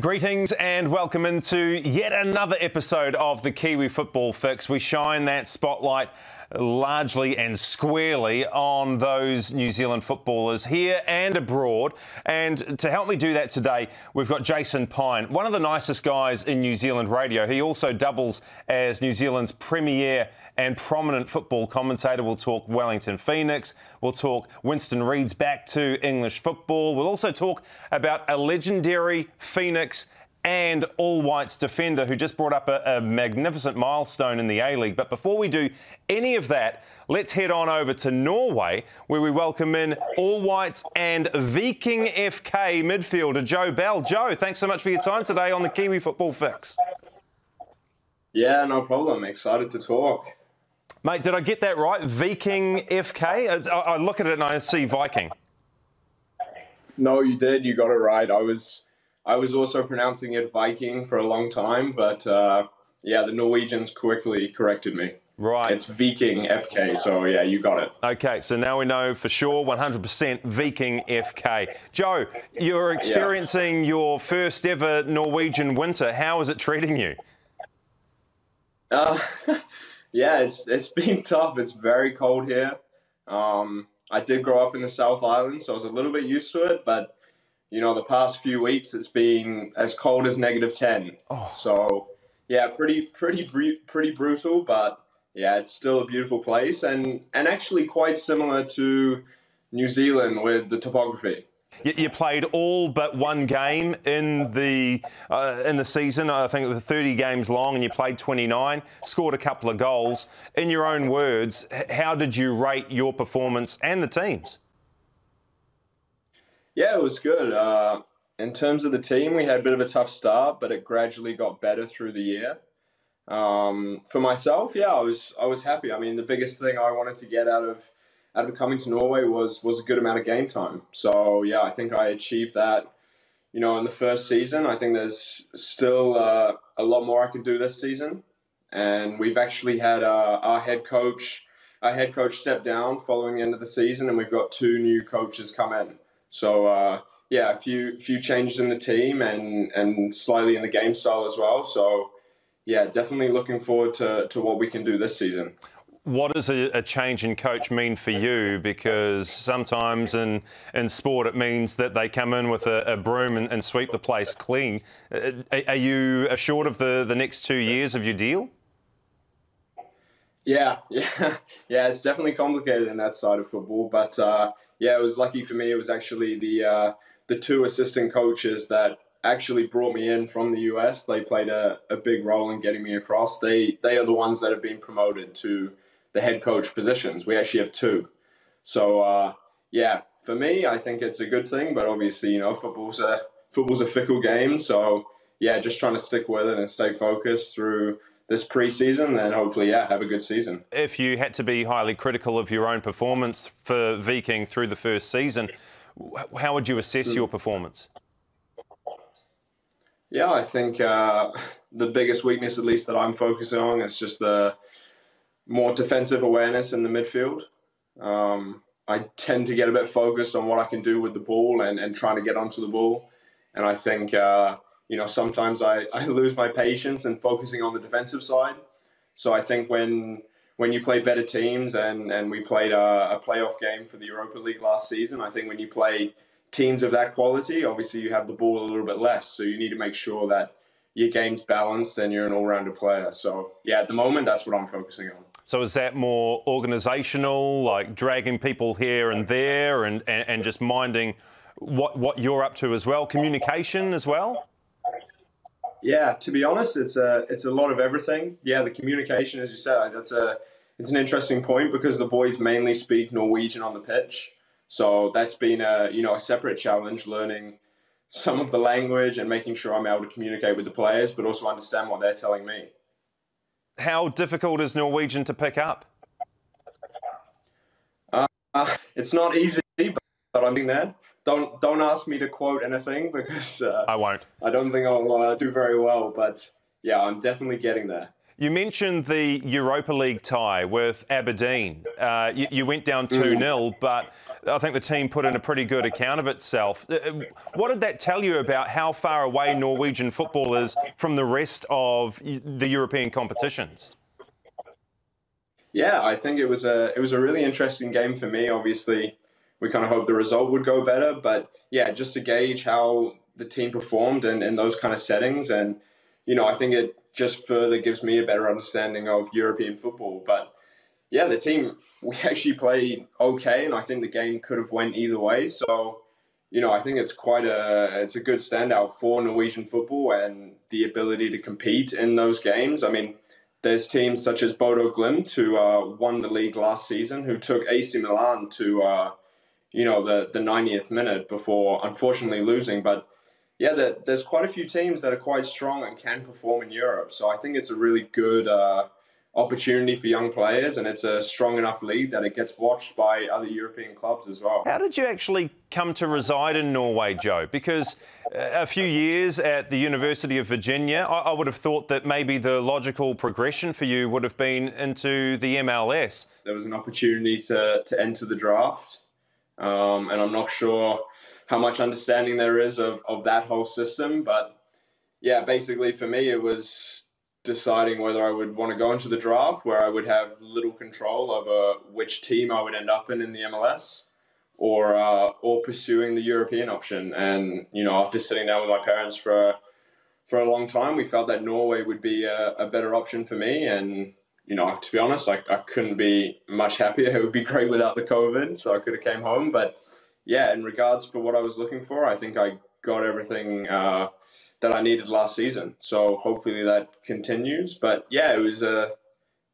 Greetings and welcome into yet another episode of the Kiwi Football Fix. We shine that spotlight largely and squarely on those New Zealand footballers here and abroad. And to help me do that today, we've got Jason Pine, one of the nicest guys in New Zealand radio. He also doubles as New Zealand's premier and prominent football commentator. We'll talk Wellington Phoenix. We'll talk Winston Reid's back to English football. We'll also talk about a legendary Phoenix and All Whites defender who just brought up a, a magnificent milestone in the A League. But before we do any of that, let's head on over to Norway where we welcome in All Whites and Viking FK midfielder Joe Bell. Joe, thanks so much for your time today on the Kiwi Football Fix. Yeah, no problem. Excited to talk. Mate, did I get that right? Viking FK? I look at it and I see Viking. No, you did. You got it right. I was I was also pronouncing it Viking for a long time, but uh, yeah, the Norwegians quickly corrected me. Right. It's Viking FK, so yeah, you got it. Okay, so now we know for sure 100% Viking FK. Joe, you're experiencing yeah. your first ever Norwegian winter. How is it treating you? Uh, yeah, it's it's been tough. It's very cold here. Um, I did grow up in the South Island, so I was a little bit used to it, but you know, the past few weeks it's been as cold as negative 10. Oh. So, yeah, pretty, pretty, pretty brutal, but yeah, it's still a beautiful place and, and actually quite similar to New Zealand with the topography. You played all but one game in the uh, in the season. I think it was 30 games long, and you played 29. Scored a couple of goals. In your own words, how did you rate your performance and the team's? Yeah, it was good. Uh, in terms of the team, we had a bit of a tough start, but it gradually got better through the year. Um, for myself, yeah, I was I was happy. I mean, the biggest thing I wanted to get out of out of coming to Norway was was a good amount of game time. So yeah, I think I achieved that. You know, in the first season, I think there's still uh, a lot more I could do this season, and we've actually had uh, our head coach, our head coach step down following the end of the season, and we've got two new coaches come in. So uh, yeah, a few few changes in the team and and slightly in the game style as well. So yeah, definitely looking forward to to what we can do this season. What does a, a, change in coach mean for you? Because sometimes in, in sport it means that they come in with a, a broom and, and, sweep the place clean. Uh, are you assured of the, the next two years of your deal? Yeah, yeah, yeah. It's definitely complicated in that side of football, but uh, yeah, it was lucky for me. It was actually the uh, the two assistant coaches that actually brought me in from the US. They played a, a big role in getting me across. They they are the ones that have been promoted to the head coach positions. We actually have two. So uh, yeah, for me, I think it's a good thing. But obviously, you know, football's a football's a fickle game. So yeah, just trying to stick with it and stay focused through this preseason, then hopefully, yeah, have a good season. If you had to be highly critical of your own performance for Viking through the first season, how would you assess your performance? Yeah, I think uh, the biggest weakness, at least that I'm focusing on, is just the more defensive awareness in the midfield. Um, I tend to get a bit focused on what I can do with the ball and, and trying to get onto the ball. And I think uh, you know, sometimes I, I lose my patience and focusing on the defensive side. So I think when when you play better teams and, and we played a, a playoff game for the Europa League last season, I think when you play teams of that quality, obviously you have the ball a little bit less. So you need to make sure that your game's balanced and you're an all-rounder player. So yeah, at the moment, that's what I'm focusing on. So is that more organisational, like dragging people here and there, and, and, and just minding what what you're up to as well, communication as well? Yeah, to be honest, it's a it's a lot of everything. Yeah, the communication, as you said, that's a it's an interesting point because the boys mainly speak Norwegian on the pitch, so that's been a you know a separate challenge learning some of the language and making sure I'm able to communicate with the players, but also understand what they're telling me. How difficult is Norwegian to pick up? Uh, it's not easy, but I'm there don't don't ask me to quote anything because uh, I won't. I don't think I'll uh, do very well, but yeah, I'm definitely getting there. You mentioned the Europa League tie with Aberdeen. Uh, you, you, went down 2 0, mm. but I think the team put in a pretty good account of itself. Uh, uh, what did that tell you about how far away Norwegian football is from the rest of the European competitions? Yeah, I think it was a it was a really interesting game for me. Obviously, we kind of hoped the result would go better, but yeah, just to gauge how the team performed in, in those kind of settings, and you know, I think it just further gives me a better understanding of European football. But yeah, the team we actually played okay, and I think the game could have went either way. So you know, I think it's quite a it's a good standout for Norwegian football and the ability to compete in those games. I mean, there's teams such as Bodo Glimt who uh, won the league last season, who took AC Milan to uh, you know the the 90th minute before unfortunately losing, but yeah, the, there's quite a few teams that are quite strong and can perform in Europe. So I think it's a really good uh, opportunity for young players, and it's a strong enough league that it gets watched by other European clubs as well. How did you actually come to reside in Norway, Joe? Because uh, a few years at the University of Virginia, I, I would have thought that maybe the logical progression for you would have been into the MLS. There was an opportunity to, to enter the draft, um, and I'm not sure how much understanding there is of, of that whole system. But yeah, basically for me, it was deciding whether I would want to go into the draft where I would have little control over which team I would end up in in the MLS or uh, or pursuing the European option. And you know, after sitting down with my parents for for a long time, we felt that Norway would be a, a better option for me. And you know, to be honest, I, I couldn't be much happier. It would be great without the COVID, so I could have came home. But yeah, in regards for what I was looking for, I think I got everything uh, that I needed last season. So hopefully that continues. But yeah, it was a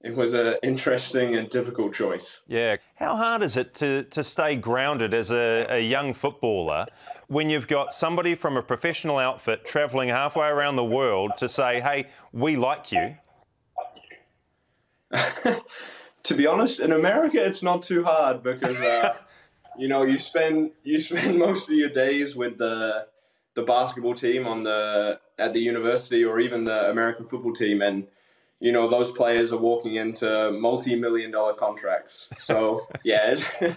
it was an interesting and difficult choice. Yeah. How hard is it to, to stay grounded as a, a young footballer when you've got somebody from a professional outfit travelling halfway around the world to say, hey, we like you? to be honest, in America, it's not too hard because uh, you know, you spend you spend most of your days with the the basketball team on the at the university or even the American football team, and you know those players are walking into multi-million dollar contracts. So yeah,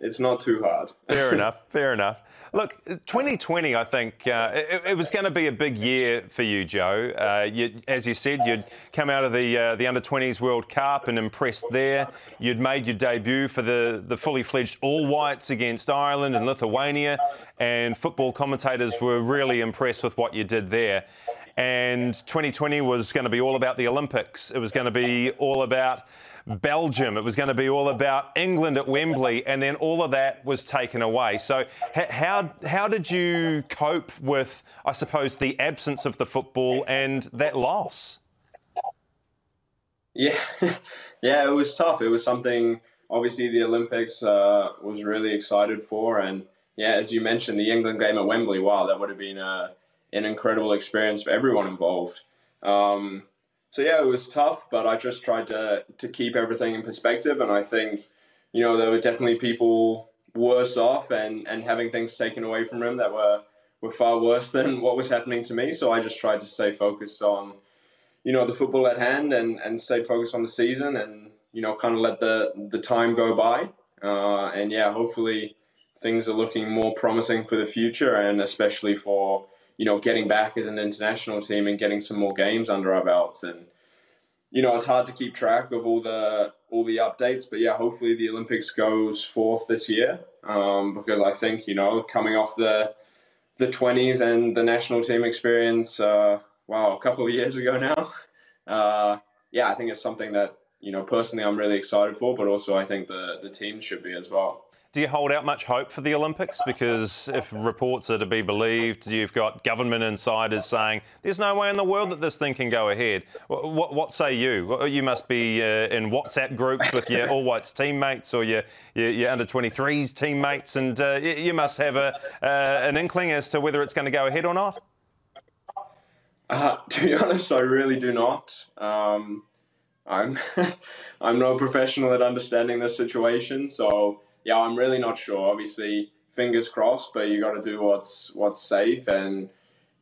it's not too hard. Fair enough. Fair enough. Look, 2020, I think uh, it, it, was going to be a big year for you, Joe. Uh, you, as you said, you'd come out of the uh, the under 20s World Cup and impressed there. You'd made your debut for the, the fully fledged All Whites against Ireland and Lithuania, and football commentators were really impressed with what you did there. And 2020 was going to be all about the Olympics. It was going to be all about Belgium. It was going to be all about England at Wembley, and then all of that was taken away. So, how how did you cope with, I suppose, the absence of the football and that loss? Yeah, yeah, it was tough. It was something. Obviously, the Olympics uh, was really excited for, and yeah, as you mentioned, the England game at Wembley. Wow, that would have been a, uh, an incredible experience for everyone involved. Um, so yeah, it was tough, but I just tried to to keep everything in perspective, and I think, you know, there were definitely people worse off and and having things taken away from them that were were far worse than what was happening to me. So I just tried to stay focused on, you know, the football at hand and and stay focused on the season and you know kind of let the the time go by. Uh, and yeah, hopefully things are looking more promising for the future, and especially for you know, getting back as an international team and getting some more games under our belts. And you know, it's hard to keep track of all the all the updates, but yeah, hopefully the Olympics goes forth this year um, because I think you know, coming off the the twenties and the national team experience, uh, wow, a couple of years ago now. Uh, yeah, I think it's something that you know personally I'm really excited for, but also I think the the team should be as well. Do you hold out much hope for the Olympics? Because if reports are to be believed, you've got government insiders saying there's no way in the world that this thing can go ahead. What, what say you? You must be uh, in WhatsApp groups with your All Whites teammates or your, your, your under 23s teammates, and uh, you must have a, uh, an inkling as to whether it's going to go ahead or not. Uh, to be honest, I really do not. Um, I'm I'm no professional at understanding this situation, so yeah, I'm really not sure. Obviously, fingers crossed, but you got to do what's what's safe and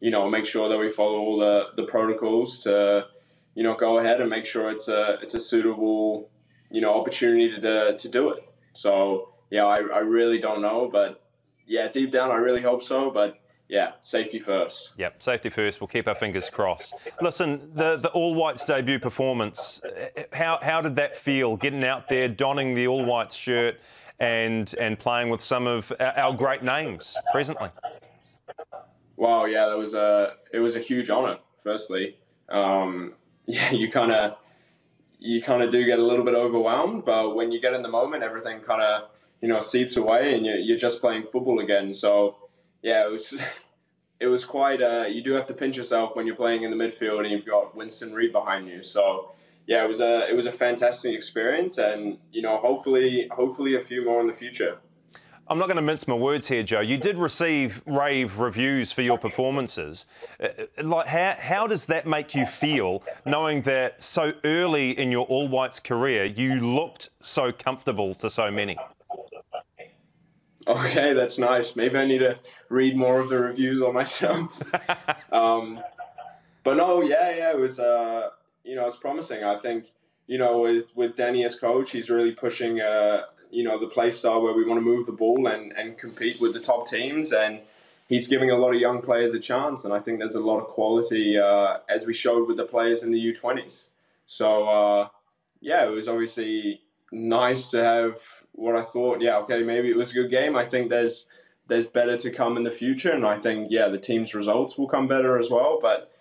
you know make sure that we follow all the the protocols to you know, go ahead and make sure it's a it's a suitable, you know, opportunity to to do it. So yeah, I, I really don't know, but yeah, deep down I really hope so. But yeah, safety first. Yep, safety first. We'll keep our fingers crossed. Listen, the, the All Whites debut performance, eh, eh, how, how did that feel? Getting out there, donning the All Whites shirt and, and playing with some of our great names presently? Wow, yeah, that was a it was a huge honour. Firstly, um, yeah, you kind of you kind of do get a little bit overwhelmed, but when you get in the moment, everything kind of you know seeps away, and you're, you're just playing football again. So yeah, it was it was quite. Uh, you do have to pinch yourself when you're playing in the midfield and you've got Winston Reid behind you. So yeah, it was a it was a fantastic experience, and you know, hopefully, hopefully a few more in the future. I'm not going to mince my words here, Joe. You did receive rave reviews for your performances. Uh, like, how, how does that make you feel, knowing that so early in your All Whites career you looked so comfortable to so many? Okay, that's nice. Maybe I need to read more of the reviews on myself. um, but no, yeah, yeah, it was. Uh, you know, it's promising. I think you know with with Danny as coach, he's really pushing. Uh, you know the play style where we want to move the ball and and compete with the top teams and. He's giving a lot of young players a chance, and I think there's a lot of quality, uh, as we showed with the players in the U20s. So, uh, yeah, it was obviously nice to have what I thought, yeah, okay, maybe it was a good game. I think there's there's better to come in the future, and I think yeah, the team's results will come better as well. But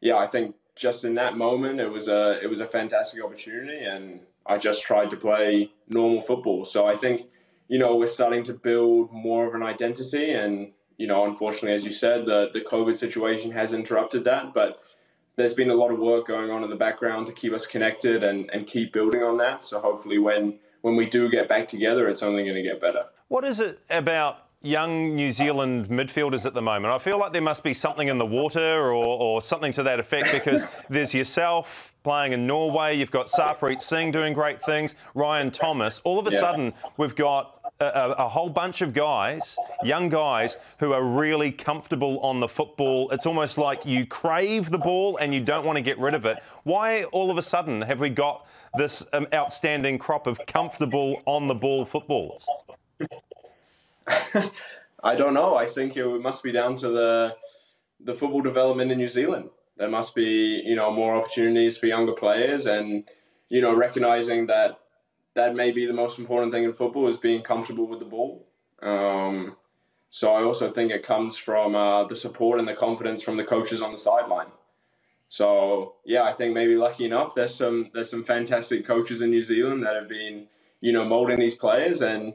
yeah, I think just in that moment, it was a it was a fantastic opportunity, and I just tried to play normal football. So I think you know we're starting to build more of an identity, and you know, unfortunately, as you said, the the COVID situation has interrupted that, but there's been a lot of work going on in the background to keep us connected and, and keep building on that. So hopefully when when we do get back together, it's only going to get better. What is it about young New Zealand midfielders at the moment? I feel like there must be something in the water or, or something to that effect because there's yourself playing in Norway, you've got Sarpreet Singh doing great things, Ryan Thomas. All of a yeah. sudden, we've got a, a, whole bunch of guys, young guys, who are really comfortable on the football. It's almost like you crave the ball and you don't want to get rid of it. Why all of a sudden have we got this um, outstanding crop of comfortable on the ball footballers? I don't know. I think it must be down to the the football development in New Zealand. There must be you know more opportunities for younger players, and you know recognizing that that may be the most important thing in football is being comfortable with the ball. Um, so I also think it comes from uh, the support and the confidence from the coaches on the sideline. So yeah, I think maybe lucky enough, there's some there's some fantastic coaches in New Zealand that have been you know molding these players, and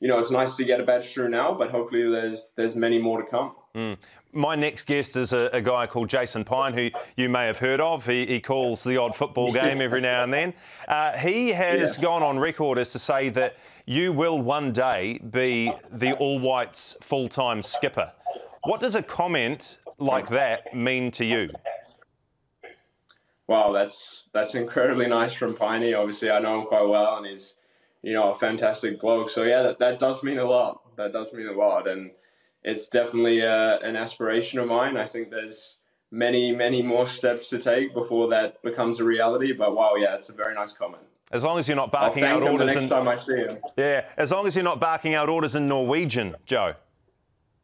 you know it's nice to get a badge through now, but hopefully there's there's many more to come. Mm. My next guest is a, a, guy called Jason Pine, who you may have heard of. He, he calls the odd football game every now and then. Uh, he has yeah. gone on record as to say that you will one day be the All Whites full time skipper. What does a comment like that mean to you? Wow, that's that's incredibly nice from Piney. Obviously, I know him quite well, and he's you know a fantastic bloke. So yeah, that, that does mean a lot. That does mean a lot, and it's definitely uh, an aspiration of mine. I think there's many many more steps to take before that becomes a reality. But wow, yeah, it's a very nice comment. As long as you're not barking out orders. next in, time I see him. Yeah, as long as you're not barking out orders in Norwegian, Joe.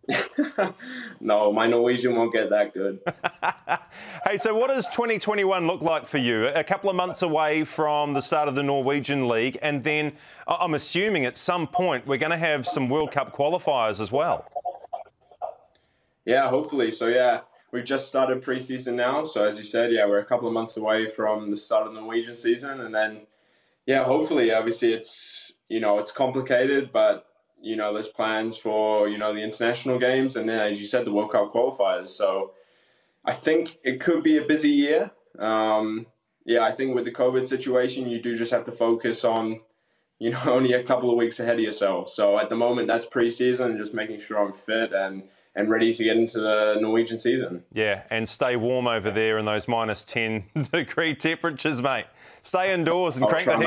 no, my Norwegian won't get that good. hey, so what does 2021 look like for you? A couple of months away from the start of the Norwegian League, and then I'm assuming at some point we're going to have some World Cup qualifiers as well. Yeah, hopefully. So, yeah, we've just started preseason now. So, as you said, yeah, we're a couple of months away from the start of the Norwegian season, and then, yeah, hopefully, obviously, it's you know it's complicated, but you know, there's plans for, you know, the international games and then, as you said, the World Cup qualifiers. So I think it could be a busy year. Um, yeah, I think with the COVID situation, you do just have to focus on, you know, only a couple of weeks ahead of yourself. So at the moment, that's preseason, just making sure I'm fit and and ready to get into the Norwegian season. Yeah, and stay warm over there in those minus 10 degree temperatures, mate. Stay indoors and I'll crank the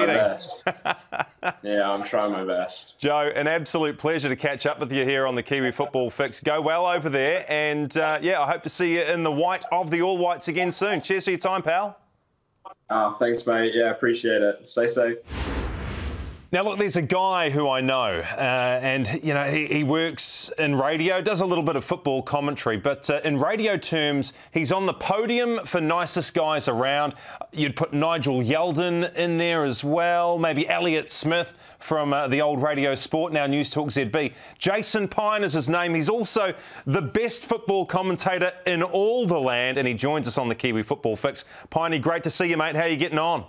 heating. yeah, I'm trying my best. Joe, an absolute pleasure to catch up with you here on the Kiwi Football Fix. Go well over there, and uh, yeah, I hope to see you in the white of the All Whites again soon. Cheers for your time, pal. Uh, thanks, mate. Yeah, appreciate it. Stay safe. Now, look, there's a guy who I know, uh, and you know he, he, works in radio, does a little bit of football commentary, but uh, in radio terms, he's on the podium for nicest guys around. You'd put Nigel Yalden in there as well, maybe Elliot Smith from uh, the old radio sport, now News Talk ZB. Jason Pine is his name. He's also the best football commentator in all the land, and he joins us on the Kiwi Football Fix. Piney, great to see you, mate. How are you getting on?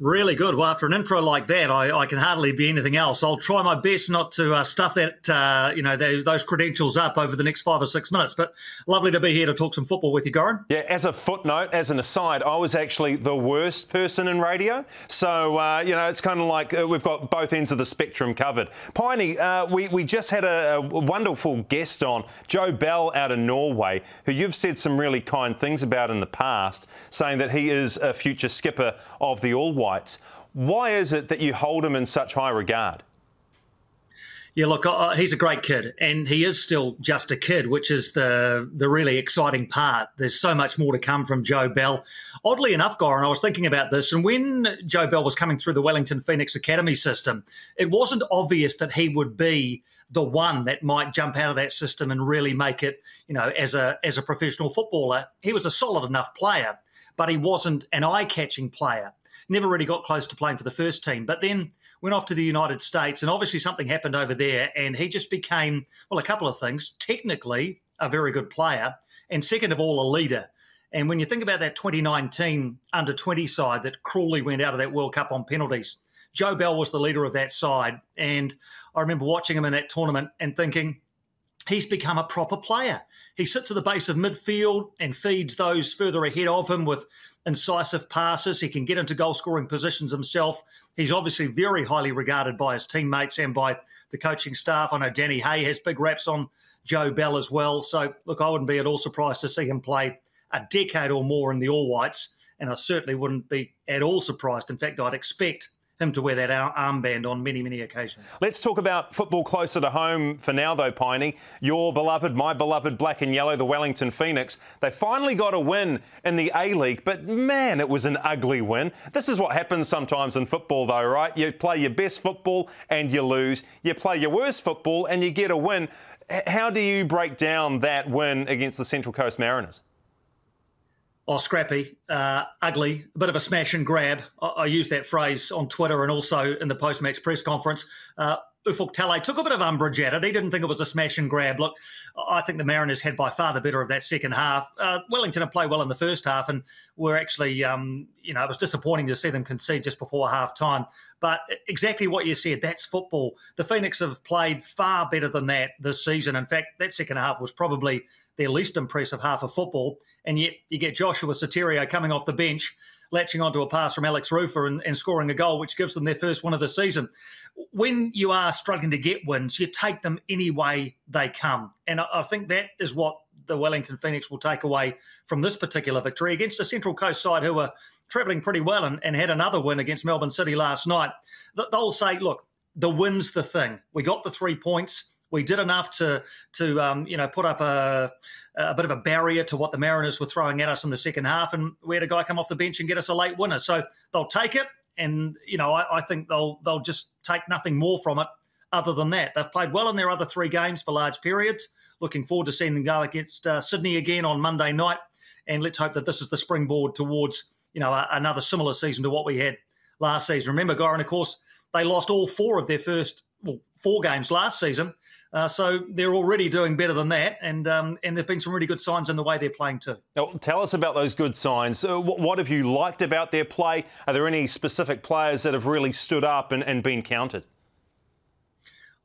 Really good. Well, after an intro like that, I, I, can hardly be anything else. I'll try my best not to uh, stuff that, uh, you know, those credentials up over the next five or six minutes. But lovely to be here to talk some football with you, Goran. Yeah, as a footnote, as an aside, I was actually the worst person in radio. So, uh, you know, it's kind of like uh, we've got both ends of the spectrum covered. Piney, uh, we, we just had a, a wonderful guest on, Joe Bell out of Norway, who you've said some really kind things about in the past, saying that he is a future skipper of the All Whites. Why is it that you hold him in such high regard? Yeah, look, uh, he's a great kid, and he is still just a kid, which is the the really exciting part. There's so much more to come from Joe Bell. Oddly enough, Goran, I was thinking about this, and when Joe Bell was coming through the Wellington Phoenix Academy system, it wasn't obvious that he would be the one that might jump out of that system and really make it, you know, as a as a professional footballer. He was a solid enough player, but he wasn't an eye-catching player never really got close to playing for the first team. But then went off to the United States, and obviously something happened over there, and he just became, well, a couple of things. Technically, a very good player, and second of all, a leader. And when you think about that 2019 under 20 side that cruelly went out of that World Cup on penalties, Joe Bell was the leader of that side. And I remember watching him in that tournament and thinking, he's become a proper player. He sits at the base of midfield and feeds those further ahead of him with incisive passes. He can get into goal scoring positions himself. He's obviously very highly regarded by his teammates and by the coaching staff. I know Danny Hay has big raps on Joe Bell as well. So, look, I wouldn't be at all surprised to see him play a decade or more in the All Whites. And I certainly wouldn't be at all surprised. In fact, I'd expect him to wear that armband on many, many occasions. Let's talk about football closer to home for now, though, Piney. Your beloved, my beloved black and yellow, the Wellington Phoenix. They finally got a win in the A League, but man, it was an ugly win. This is what happens sometimes in football, though, right? You play your best football and you lose. You play your worst football and you get a win. How do you break down that win against the Central Coast Mariners? Or scrappy, uh, ugly, a bit of a smash and grab. I, I use that phrase on Twitter and also in the post match press conference. Uh, Ufuk Talay took a bit of umbrage at it. He didn't think it was a smash and grab. Look, I think the Mariners had by far the better of that second half. Uh, Wellington had played well in the first half and were actually, um, you know, it was disappointing to see them concede just before half time. But exactly what you said, that's football. The Phoenix have played far better than that this season. In fact, that second half was probably their least impressive half of football. And yet you get Jaushua Sotirio coming off the bench, latching onto a pass from Alex Rufer and, and scoring a goal, which gives them their first win of the season. When you are struggling to get wins, you take them any way they come. And I, I think that is what the Wellington Phoenix will take away from this particular victory against the Central Coast side who were travelling pretty well and, and, had another win against Melbourne City last night. They'll say, look, the win's the thing. We got the three points we did enough to to um, you know put up a, a bit of a barrier to what the Mariners were throwing at us in the second half, and we had a guy come off the bench and get us a late winner. So they'll take it, and you know I, I think they'll they'll just take nothing more from it other than that. They've played well in their other three games for large periods. Looking forward to seeing them go against uh, Sydney again on Monday night, and let's hope that this is the springboard towards you know a, another similar season to what we had last season. Remember, Goran, of course, they lost all four of their first well, four games last season uh, so they're already doing better than that, and um, and there've been some really good signs in the way they're playing too. Now, tell us about those good signs. Uh, what, what, have you liked about their play? Are there any specific players that have really stood up and, and been counted?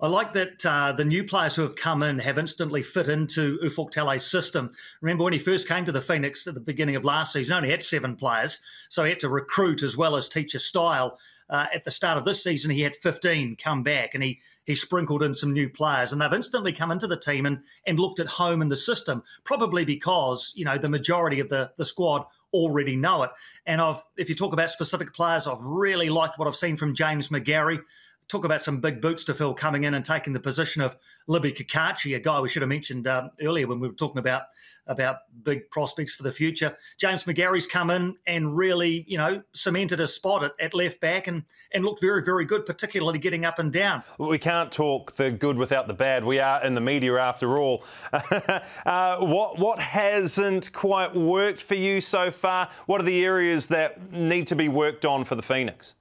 I like that uh, the new players who have come in have instantly fit into Ufuk Talay's system. Remember when he first came to the Phoenix at the beginning of last season, he only had seven players, so he had to recruit as well as teach a style. Uh, at the start of this season, he had 15 come back, and he he sprinkled in some new players and they've instantly come into the team and, and looked at home in the system, probably because, you know, the majority of the, the squad already know it. And I've, if you talk about specific players, I've really liked what I've seen from James McGarry. talk about some big boots to fill coming in and taking the position of Libby Cacace, a guy we should have mentioned um, earlier when we were talking about about big prospects for the future. James McGarry's come in and really, you know, cemented a spot at, at left back and, and looked very, very good, particularly getting up and down. We can't talk the good without the bad. We are in the media after all. uh, what what hasn't quite worked for you so far? What are the areas that need to be worked on for the Phoenix?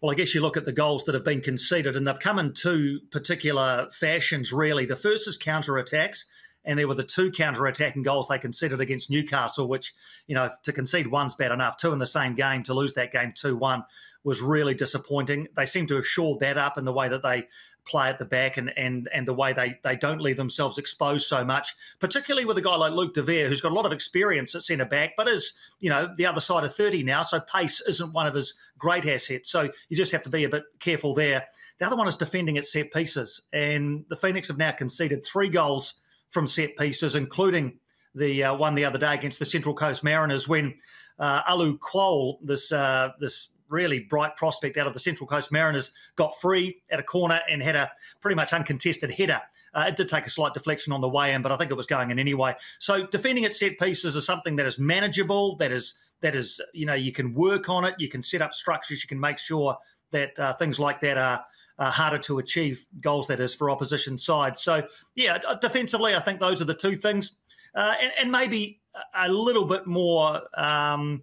Well, I guess you look at the goals that have been conceded, and they've come in two particular fashions, really. The first is counter attacks, and there were the two counter attacking goals they conceded against Newcastle, which, you know, to concede one's bad enough. Two in the same game, to lose that game 2 1 was really disappointing. They seem to have shored that up in the way that they play at the back and and and the way they they don't leave themselves exposed so much, particularly with a guy like Luke De Vere, who's got a lot of experience at centre back, but is you know the other side of thirty now, so pace isn't one of his great assets. So you just have to be a bit careful there. The other one is defending at set pieces, and the Phoenix have now conceded three goals from set pieces, including the uh, one the other day against the Central Coast Mariners when uh, Alou Kuol, this uh, this really bright prospect out of the Central Coast Mariners, got free at a corner and had a pretty much uncontested header. Uh, it did take a slight deflection on the way in, but I think it was going in anyway. So defending at set pieces is something that is manageable. That is that is you know you can work on it. You can set up structures. You can make sure that uh, things like that are. Uh, harder to achieve goals that is for opposition sides. So yeah, defensively, I think those are the two things, uh, and, and, maybe a little bit more um,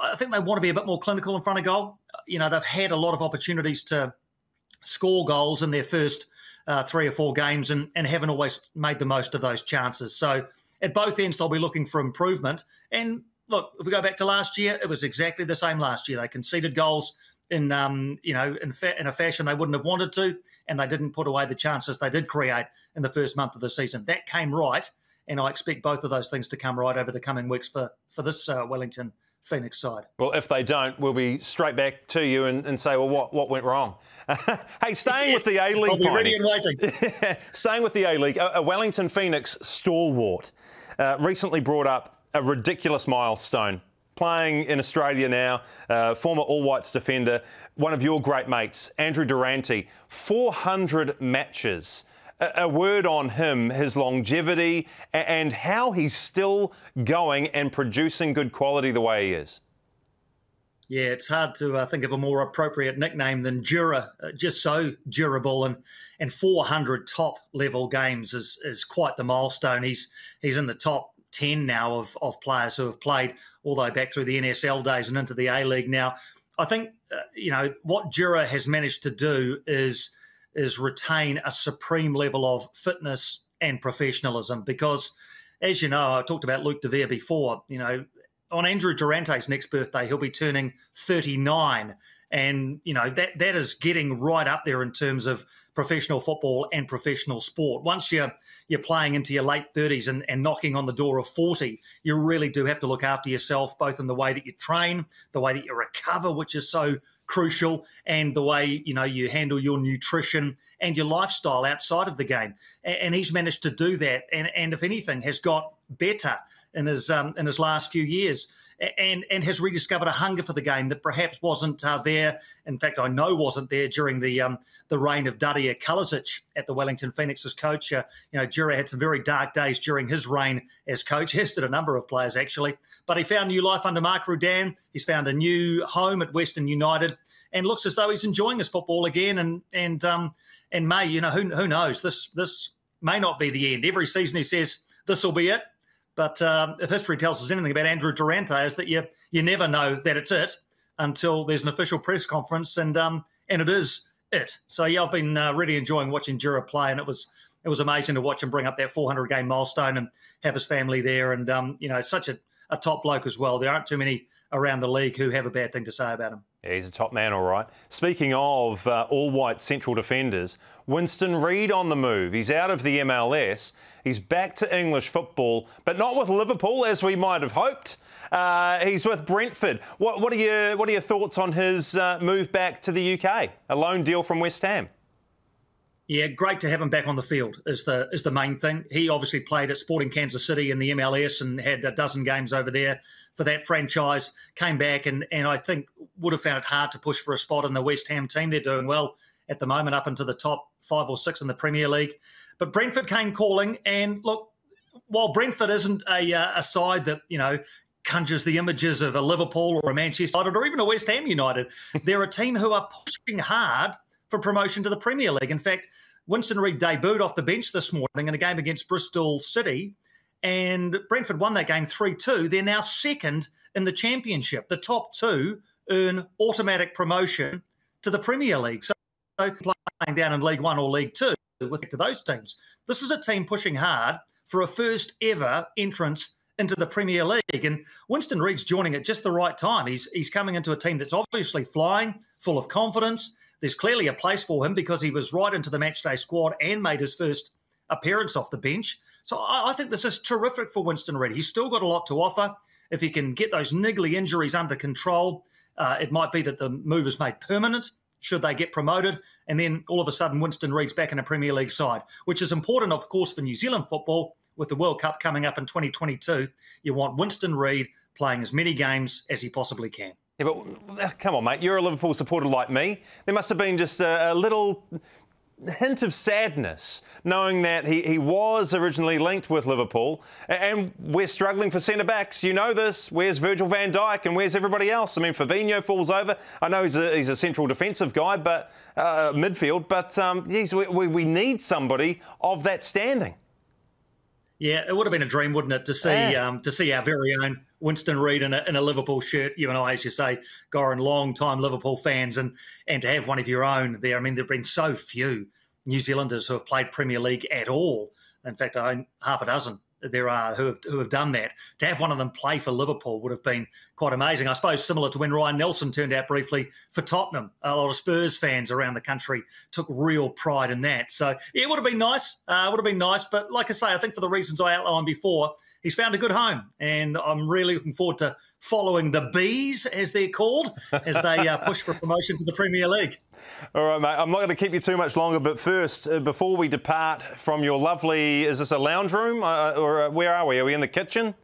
I think they want to be a bit more clinical in front of goal. You know, they've had a lot of opportunities to score goals in their first uh, three or four games and, and haven't always made the most of those chances. So at both ends, they'll be looking for improvement. And look, if we go back to last year, it was exactly the same last year. They conceded goals in um, you know in, fa- in a fashion they wouldn't have wanted to, and they didn't put away the chances they did create in the first month of the season. That came right, and I expect both of those things to come right over the coming weeks for for this uh, Wellington Phoenix side. Well, if they don't, we'll be straight back to you and, and say, well, what, what went wrong? hey, staying yes, with the A League. I'll be ready and waiting. staying with the A League, a, a, Wellington Phoenix stalwart uh, recently brought up a ridiculous milestone. Playing in Australia now, uh, former All Whites defender, one of your great mates, Andrew Durante, 400 matches a word on him, his longevity, and how he's still going and producing good quality the way he is. Yeah, it's hard to uh, think of a more appropriate nickname than Dura. Uh, just so durable, and and 400 top level games is is quite the milestone. He's he's in the top 10 now of of players who have played all the way back through the NSL days and into the A League now. I think uh, you know what Dura has managed to do is is retain a supreme level of fitness and professionalism because as you know, I talked about Luke De Vere before, you know, on Andrew Durante's next birthday, he'll be turning 39. And, you know, that that is getting right up there in terms of professional football and professional sport. Once you're you're playing into your late 30s and, and knocking on the door of 40, you really do have to look after yourself, both in the way that you train, the way that you recover, which is so crucial and the way you know you handle your nutrition and your lifestyle outside of the game and, he's managed to do that and, and if anything has got better in his um, in his last few years and and has rediscovered a hunger for the game that perhaps wasn't uh, there. In fact, I know wasn't there during the um, the reign of Darije Kalezic at the Wellington Phoenix as coach. Uh, you know, Dura had some very dark days during his reign as coach. As did a number of players actually, but he found new life under Mark Rudan. He's found a new home at Western United, and looks as though he's enjoying his football again. And and um, and May, you know, who who knows? This this may not be the end. Every season he says this will be it but um, if history tells us anything about Andrew Durante, is that you you never know that it's it until there's an official press conference, and um, and it is it. So yeah, I've been uh, really enjoying watching Dura play, and it was it was amazing to watch him bring up that 400 game milestone and have his family there, and um, you know, such a, a top bloke as well. There aren't too many around the league who have a bad thing to say about him. Yeah, he's a top man, all right. Speaking of uh, all white central defenders, Winston Reid on the move. He's out of the MLS. He's back to English football, but not with Liverpool as we might have hoped. Uh, he's with Brentford. What, what, are your What are your thoughts on his uh, move back to the UK? A loan deal from West Ham. Yeah, great to have him back on the field is the is the main thing. He obviously played at Sporting Kansas City in the MLS and had a dozen games over there for that franchise. Came back and and I think would have found it hard to push for a spot in the West Ham team. They're doing well at the moment, up into the top five or six in the Premier League. But Brentford came calling, and look, while Brentford isn't a uh, a side that you know conjures the images of a Liverpool or a Manchester United or even a West Ham United, they're a team who are pushing hard for promotion to the Premier League. In fact, Winston Reid debuted off the bench this morning in a game against Bristol City, and Brentford won that game 3 2. They're now second in the Championship. The top two earn automatic promotion to the Premier League. So playing down in League One or League Two with to those teams. This is a team pushing hard for a first ever entrance into the Premier League. And Winston Reid's joining at just the right time. He's he's coming into a team that's obviously flying, full of confidence. There's clearly a place for him because he was right into the matchday squad and made his first appearance off the bench. So I, I think this is terrific for Winston Reid. He's still got a lot to offer. If he can get those niggly injuries under control, uh, it might be that the move is made permanent should they get promoted. And then all of a sudden, Winston Reid's back in a Premier League side, which is important, of course, for New Zealand football. With the World Cup coming up in 2022, you want Winston Reid playing as many games as he possibly can. Yeah, but uh, come on, mate. You're a Liverpool supporter like me. There must have been just a, a little hint of sadness knowing that he, he was originally linked with Liverpool and we're struggling for centre backs. You know this. Where's Virgil van Dijk and where's everybody else? I mean, Fabinho falls over. I know he's a, he's a central defensive guy, but uh, midfield, but um, geez, we, we need somebody of that standing. Yeah, it would have been a dream, wouldn't it, to see yeah. um, to see our very own Winston Reid in a, in a, Liverpool shirt. You and I, as you say, Goran, long time Liverpool fans, and and to have one of your own there. I mean, there've been so few New Zealanders who have played Premier League at all. In fact, I own half a dozen there are who have who have done that. To have one of them play for Liverpool would have been quite amazing. I suppose similar to when Ryan Nelsen turned out briefly for Tottenham. A lot of Spurs fans around the country took real pride in that. So yeah, it would have been nice. Uh, would have been nice. But like I say, I think for the reasons I outlined before, he's found a good home, and I'm really looking forward to following the bees, as they're called, as they uh, push for promotion to the Premier League. All right, mate. I'm not going to keep you too much longer, but first, uh, before we depart from your lovely, is this a lounge room uh, or uh, where are we? Are we in the kitchen?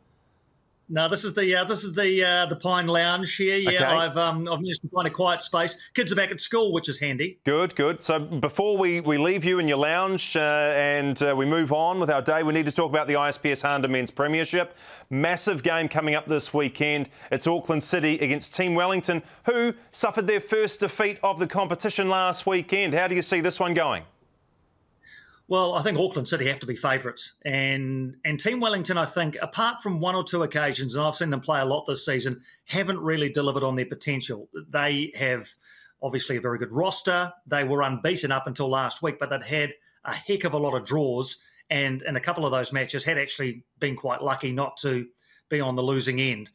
No, this is the uh, this is the uh, the Pine Lounge here. Yeah, okay. I've um, I've managed to find a quiet space. Kids are back at school, which is handy. Good, good. So before we, we leave you in your lounge uh, and uh, we move on with our day, we need to talk about the ISPS Handa Men's Premiership. Massive game coming up this weekend. It's Auckland City against Team Wellington, who suffered their first defeat of the competition last weekend. How do you see this one going? Well, I think Auckland City have to be favourites, and and Team Wellington, I think, apart from one or two occasions, and I've seen them play a lot this season, haven't really delivered on their potential. They have obviously a very good roster. They were unbeaten up until last week, but they'd had a heck of a lot of draws, and in a couple of those matches had actually been quite lucky not to be on the losing end.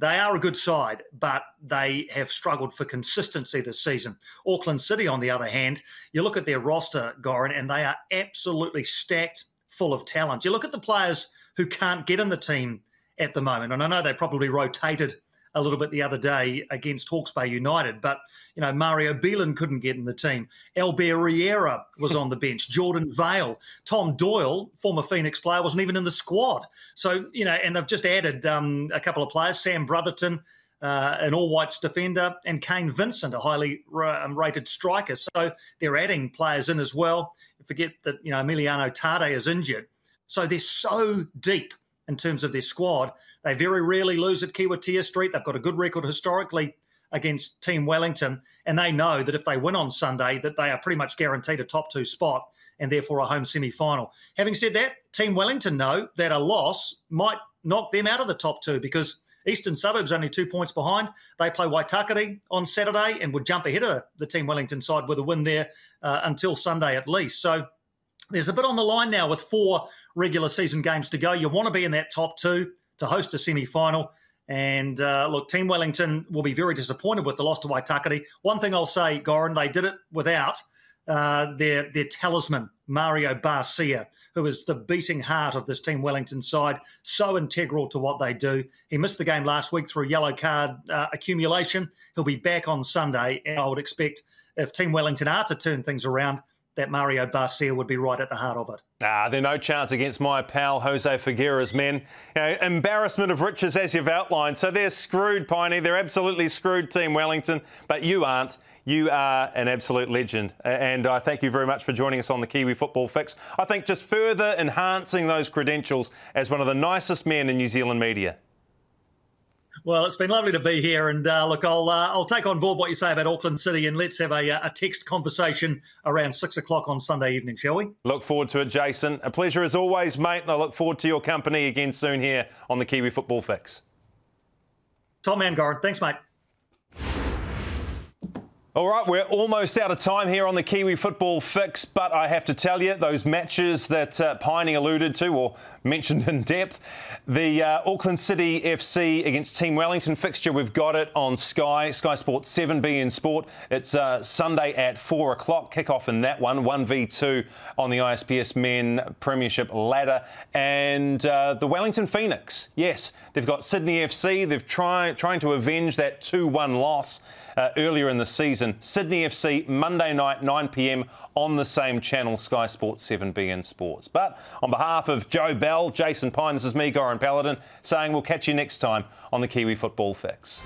They are a good side, but they have struggled for consistency this season. Auckland City, on the other hand, you look at their roster, Goran, and they are absolutely stacked full of talent. You look at the players who can't get in the team at the moment, and I know they probably rotated a little bit the other day against Hawke's Bay United. But, you know, Mario Bilen couldn't get in the team. Albert Riera was on the bench. Jordan Vale. Tom Doyle, former Phoenix player, wasn't even in the squad. So, you know, and they've just added um, a couple of players, Sam Brotherton, uh, an all whites defender, and Kane Vincent, a highly um, rated striker. So they're adding players in as well. Forget that, you know, Emiliano Tade is injured. So they're so deep in terms of their squad they very rarely lose at Kiwitea Street. They've got a good record historically against Team Wellington, and they know that if they win on Sunday, that they are pretty much guaranteed a top two spot and therefore a home semi-final. Having said that, Team Wellington know that a loss might knock them out of the top two because Eastern Suburbs only two points behind. They play Waitakere on Saturday and would jump ahead of the Team Wellington side with a win there uh, until Sunday at least. So there's a bit on the line now with four regular season games to go. You want to be in that top two to host a semi final. And uh, look, Team Wellington will be very disappointed with the loss to Waitakere. One thing I'll say, Goran, they did it without uh, their their talisman, Mario Barcia, who is the beating heart of this Team Wellington side, so integral to what they do. He missed the game last week through yellow card uh, accumulation. He'll be back on Sunday, and I would expect if Team Wellington are to turn things around, that Mario Barcia would be right at the heart of it. Ah, there's no chance against my pal Jose Figueira's men. Embarrassment of riches, as you've outlined. So they're screwed, Piney. They're absolutely screwed, Team Wellington. But you aren't. You are an absolute legend. And I thank you very much for joining us on the Kiwi Football Fix. I think just further enhancing those credentials as one of the nicest men in New Zealand media. Well, it's been lovely to be here, and uh, look, I'll uh, I'll take on board what you say about Auckland City, and let's have a, uh, a text conversation around six o'clock on Sunday evening, shall we? Look forward to it, Jason. A pleasure as always, mate, and I look forward to your company again soon here on the Kiwi Football Fix. Tom Mangoran, thanks, mate. All right, we're almost out of time here on the Kiwi Football Fix, but I have to tell you, those matches that uh, alluded to or mentioned in depth, the uh, Auckland City FC against Team Wellington fixture, we've got it on Sky, Sky Sports 7beIN Sport. It's uh, Sunday at 4 o'clock, kick-off in that one, 1v2 on the ISPS Men Premiership ladder. And uh, the Wellington Phoenix, yes, they've got Sydney FC, they've tried trying to avenge that 2-1 loss uh, earlier in the season. Sydney FC, Monday night, 9 pm on the same channel, Sky Sports 7beIN Sports. But on behalf of Joe Bell, Jason Pine, this is me, Goran Paladin, saying we'll catch you next time on the Kiwi Football Fix.